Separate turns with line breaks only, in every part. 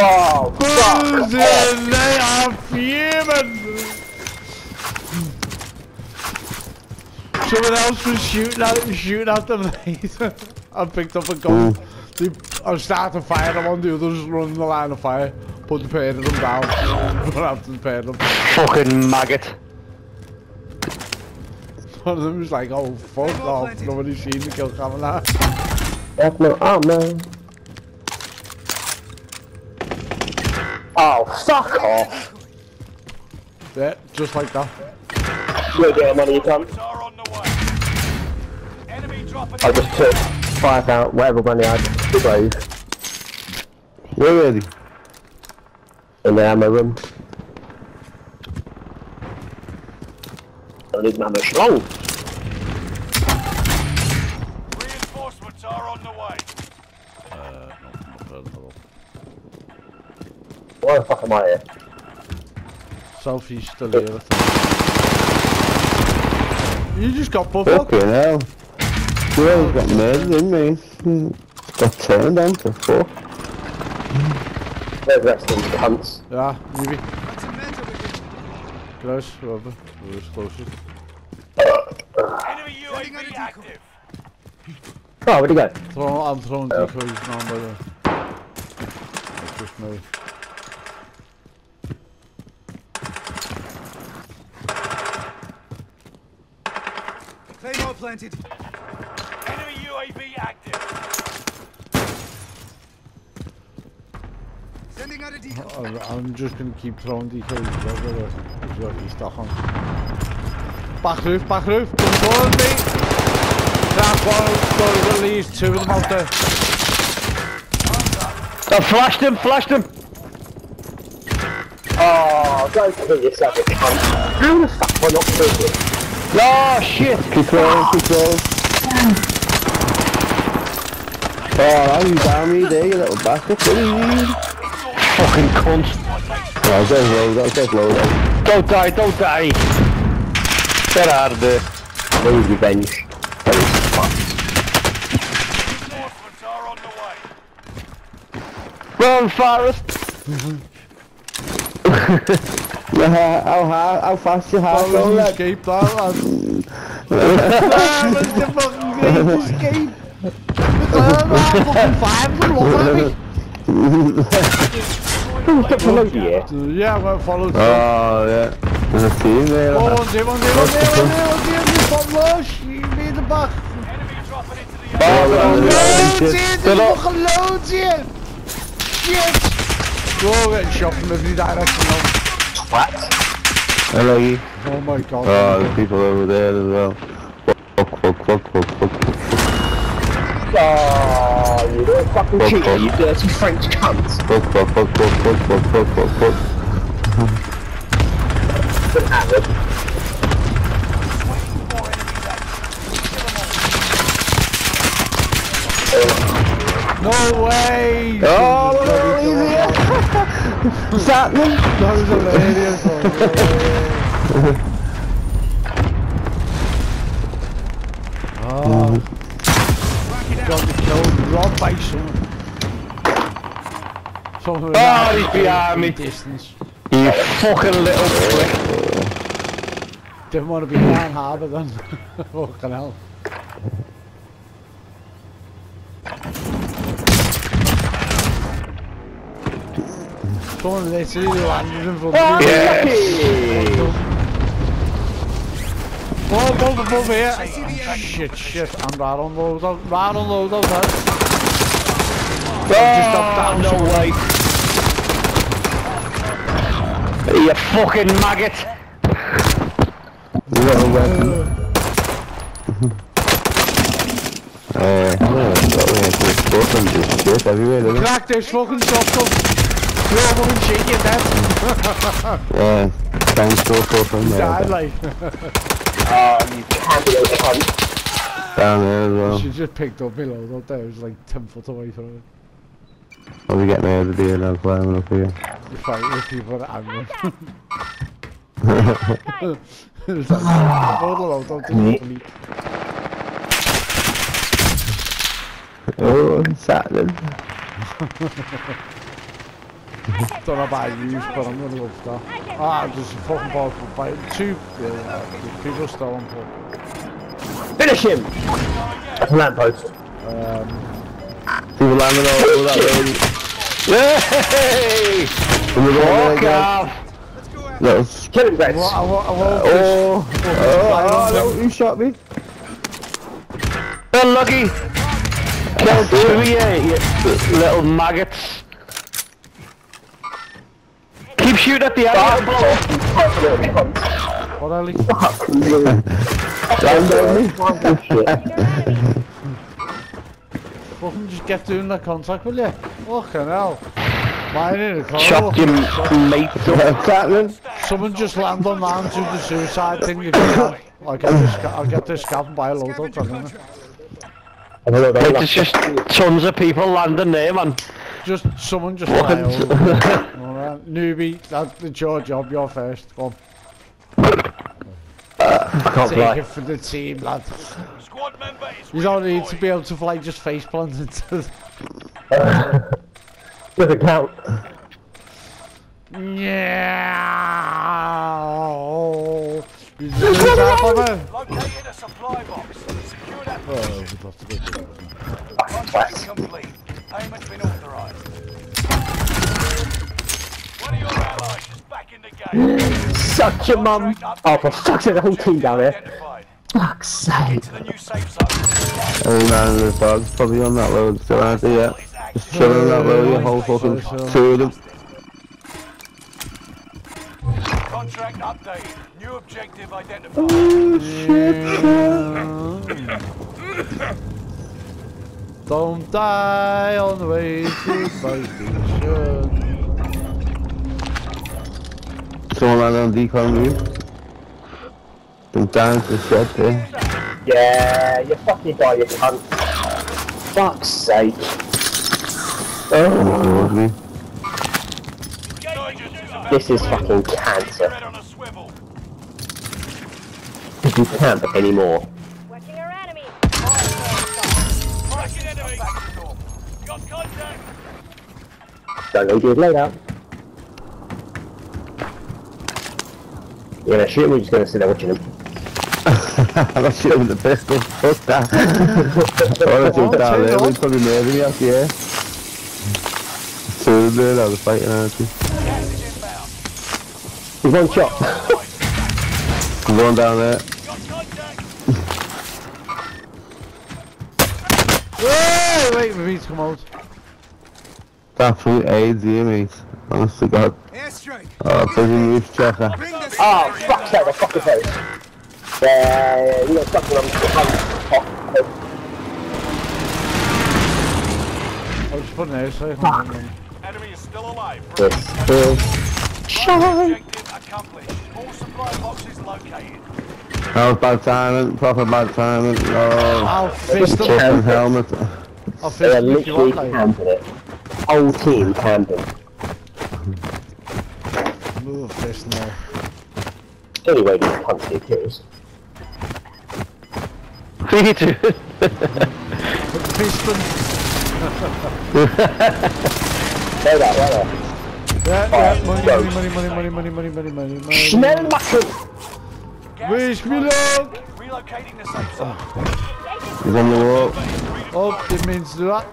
Oh, fuck!
Losing, they are fuming. Someone else was shooting at shooting at them. I picked up a gun. They, I started firing them on the others, running the line of fire. Put the pair of them down. Run after the pair of them.
Fucking maggot.
One of them was like, oh fuck off, nobody's seen the kill coming out.
That's no oh, armor. Oh, fuck off.
That, yeah, just like that.
We're getting money, you. I just took five out, whatever money I
just gave. Really?
In the ammo room. I need my ammo.
Oh! to moje. Southeast to You just got buff up.
Fucking hell. You always got murdered, didn't me? Got turned on to fuck.
They're resting cunts.
Yeah, maybe. Close, Robert. We're.
Enemy UAV active.
Oh, where'd he go?
Throw, I'm throwing decoys now, by the way. Just move.
Claymore planted.
Enemy UAV active.
Sending out a decoy.
I'm, I'm just gonna keep throwing decoys over He's got his stuff on. Back roof, back roof, come on me! That's one, got at least two of them out there.
I flashed him, flashed him! Oh, ah, go kill yourself, you cunt. How the fuck am not killing him?
Oh shit! Keep rolling, keep rolling. Oh, now you down me there, you little bastard.
Fucking cunt.
Oh, that was low, that was low.
Don't die, don't die! Get out of there. Revenge. That is fucked.
Reinforcements are on the way.
Run, Forrest!
Mm-hmm.
Ao,
ao
fácil rato.
Falou
escape, tá lá. dit você falou escape.
Follow yeah.
van vijf. follow through.
Oh, yeah. There's is team there.
Oh, one team, one team, one is one team, one team, de team, one
team,
Oh,
geloot hier! is hier! Yes! We're all getting shot from every direction now.
Hello, you.
Oh my god.
Oh, there's people over there as well. Fuck, fuck, fuck, fuck, fuck, fuck, fuck,
Oh, you little fucking
Fuck,
cheater,
fuck.
you dirty French cunt.
fuck, fuck, fuck, fuck, fuck, fuck, fuck, fuck, fuck.
Good Howard.
No way!
Oh, well, easy. What's happening?
That was hilarious. oh. Got the kill, robbed by someone. Someone with
Oh,
a
he's behind me.
Distance.
You fucking little prick.
Didn't want to be down harbour then. Fucking hell. coming, they see you landed from oh,
yes.
Whoa, above, above here! Shit, shit, I'm right on those, right on those, those heads. Just up down
no
somewhere.
way. You fucking maggot!
What a weapon. Uh, I'm gonna fucking just shit everywhere, look.
Crack this fucking shotgun! Yo, I'm shaking that.
yeah, thanks for
from
there.
Yeah, like. hunt.
Down there as well.
She just picked up Milo, not there. It was like 10 foot away from it.
Are we getting over there and I'll up here.
You're fighting with people that I'm
Oh, I'm sat
Don't know about you, but I'm gonna go for that. Ah, there's a fucking ball for fight. Two, yeah, there's people still on foot.
Finish him! Lamppost.
People landing all over that road.
Yay!
And we're going there
Walk
again.
off!
Let's...
Kill him, Greg.
Well, I won't, I
Oh, oh, oh, no, you shot me.
Unlucky! Kill two of you, you little maggots. Keep shooting at the area.
What Ellie?
Land on me.
Fucking just get doing that contact, will you? Fucking hell. Mine in the car.
Chopped your mates up.
What's happening?
Someone just land on man to the suicide thing if you. I'll get this, ca- I'll get this scab and buy a load of them.
Like, there's just tons of people landing there, man.
Just, someone just fly over. Alright, newbie, that's it's your job, you're first. Go on.
I can't
Take
fly.
it for the team, lad.
Squad member is
You don't need to be able to fly just face plant into the...
Does it count?
Yeah. You do that?
Located a supply box. Secure that
Oh, we'd love to go.
Contract complete.
Suck your mum. Oh, for fuck's sake, the whole team down there.
Identified.
Fuck's sake.
To the new safe zone.
Every man in the dog's probably on that road still, aren't they? Yeah. Just chilling on that road, your whole fucking two of them.
Contract updated. New objective identified.
Oh, Don't die on the way to my station.
Someone landed on decon roof. Them down to the shed there.
Yeah, you fucking die, you cunt. Fuck's sake.
Oh, me.
Intelligence is about
This is fucking cancer.
Head on a swivel.
You can't anymore.
Watching our enemy.
Tracking enemy. Back to north. Got contact.
Don't go good later. You're gonna shoot him, you're just gonna sit there watching him?
I'm not shooting with the pistol. Fuck that. I want to jump down there. We'd probably murder me out here. Two of them, I was fighting, aren't you?
Gas is inbound.
He's one shot.
I'm going down there.
Got
wait, we need to come out.
That fruit AIDS here, mate. Honest to God.
Airstrike.
Oh, prison roof checker.
Bring the
Oh, fuck's sake, I fucking face. Yeah, you got stuck on the
I was putting an airstrike on.
Enemy is still alive.
This is
Objective accomplished. All supply boxes located.
That was bad timing. Proper bad timing. Oh,
I'll fist them.
fucking helmet.
I'll
They
fist
are
them if you
literally
want, like.
camping it. Whole team camping.
Move a fist now.
Anyway, these cunts get kills.
Fist them.
Say that, right
Yeah, yeah, money,
go.
money, money, money, money, money, money, money, money.
Schnell machen!
Gas
Wish
is
me
close.
luck!
Relocating the safe zone.
He's on the wall.
Oh, didn't mean to do that.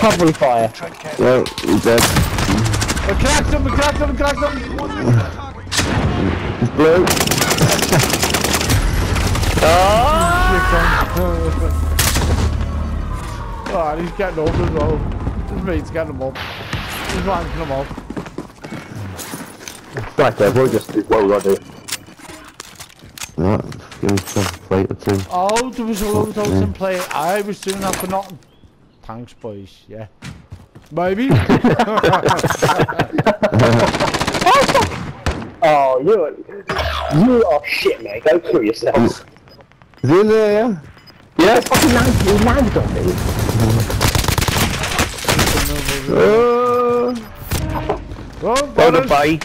Cavalry fire.
Tread carefully.
No, he's dead.
I cracked him, I cracked him, I cracked him!
He's blue.
oh, ah, and he's getting up as well. His mate's getting him up. He's ranking him up.
Right there, we'll just do what we gotta do.
No, give me some plate or two.
Oh, there was a load out in play. I was doing that for nothing. Thanks, boys. Yeah. Maybe.
Oh, you're, you are shit, mate. Go kill yourselves.
Is he in there, yeah?
Yeah, fucking landed, he landed on me.
Oh,
oh,
Go to
brothers.
bay.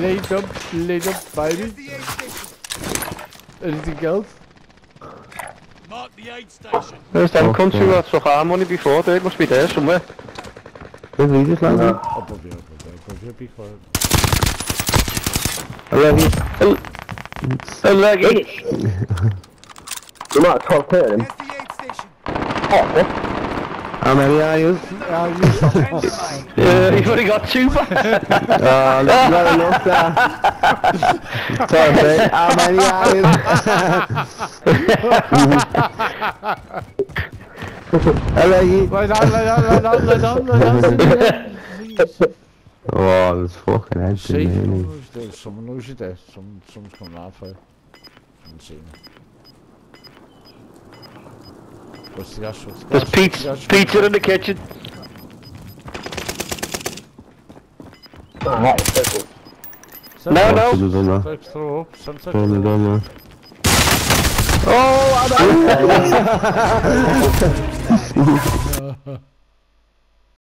Laid up, laid up, baby.
the aid station.
Anything else?
Mark the
the aid station.
There's them
Okay.
cunts who I took our money before, they must be there somewhere.
Where's he just landed?
Up above you, up above you, up above you, be quiet.
I love you.
And leggy!
You might have told him.
Here's the aid station.
How many are you?
Yeah, you stop.
Yeah, you've only got two back.
Oh, that's not enough there. Sorry, mate. How many are you?
Down, down, down, down, down.
Oh, there's fucking heads
See,
in there.
someone
innit?
there, someone knows you're there, someone, someone's coming out for you. Haven't seen it. What's the gas, what's the
There's
gas?
pizza,
what's the gas?
pizza in the kitchen.
Alright, perfect.
No, no.
Should have done that.
Text throw up, send text
Should have
throw up.
done that. Oh, I know. move.